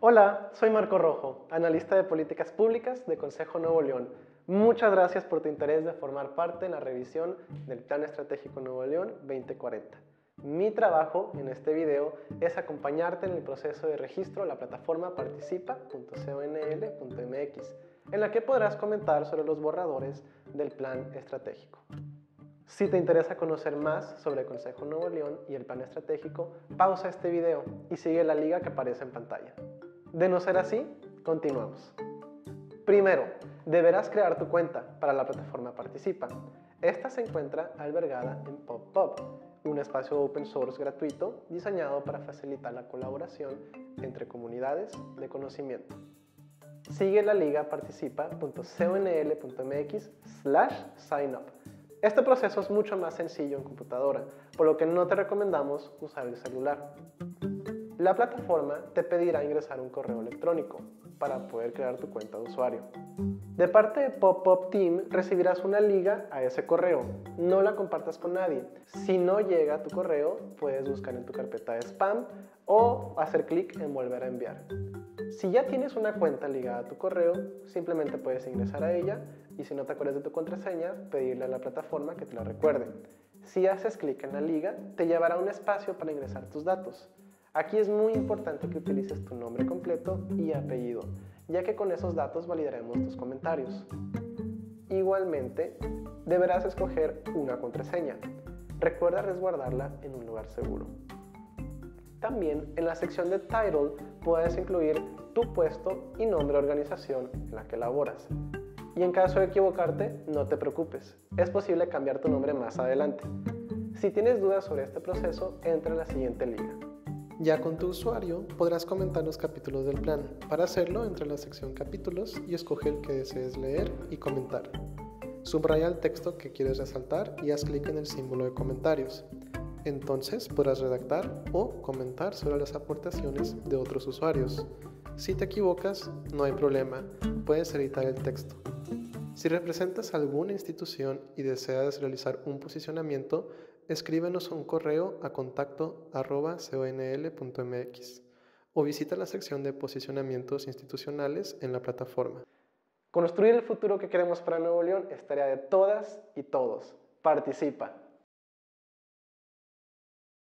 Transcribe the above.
Hola, soy Marco Rojo, analista de políticas públicas de Consejo Nuevo León. Muchas gracias por tu interés de formar parte en la revisión del Plan Estratégico Nuevo León 2040. Mi trabajo en este video es acompañarte en el proceso de registro a la plataforma participa.conl.mx, en la que podrás comentar sobre los borradores del plan estratégico. Si te interesa conocer más sobre el Consejo Nuevo León y el plan estratégico, pausa este video y sigue la liga que aparece en pantalla. De no ser así, continuamos. Primero, deberás crear tu cuenta para la plataforma Participa. Esta se encuentra albergada en PopPop, un espacio open source gratuito diseñado para facilitar la colaboración entre comunidades de conocimiento. Sigue la liga participa.conl.mx slash signup. Este proceso es mucho más sencillo en computadora, por lo que no te recomendamos usar el celular. La plataforma te pedirá ingresar un correo electrónico para poder crear tu cuenta de usuario. De parte de PopUp Team recibirás una liga a ese correo. No la compartas con nadie. Si no llega a tu correo, puedes buscar en tu carpeta de spam o hacer clic en volver a enviar. Si ya tienes una cuenta ligada a tu correo, simplemente puedes ingresar a ella y si no te acuerdas de tu contraseña, pedirle a la plataforma que te la recuerde. Si haces clic en la liga, te llevará a un espacio para ingresar tus datos. Aquí es muy importante que utilices tu nombre completo y apellido, ya que con esos datos validaremos tus comentarios. Igualmente, deberás escoger una contraseña. Recuerda resguardarla en un lugar seguro. También en la sección de Title puedes incluir tu puesto y nombre de organización en la que laboras. Y en caso de equivocarte, no te preocupes, es posible cambiar tu nombre más adelante. Si tienes dudas sobre este proceso, entra en la siguiente liga. Ya con tu usuario podrás comentar los capítulos del plan. Para hacerlo, entra en la sección capítulos y escoge el que desees leer y comentar. Subraya el texto que quieres resaltar y haz clic en el símbolo de comentarios. Entonces podrás redactar o comentar sobre las aportaciones de otros usuarios. Si te equivocas, no hay problema, puedes editar el texto. Si representas alguna institución y deseas realizar un posicionamiento, escríbenos un correo a contacto conl.mx o visita la sección de posicionamientos institucionales en la plataforma. Construir el futuro que queremos para Nuevo León es tarea de todas y todos. Participa.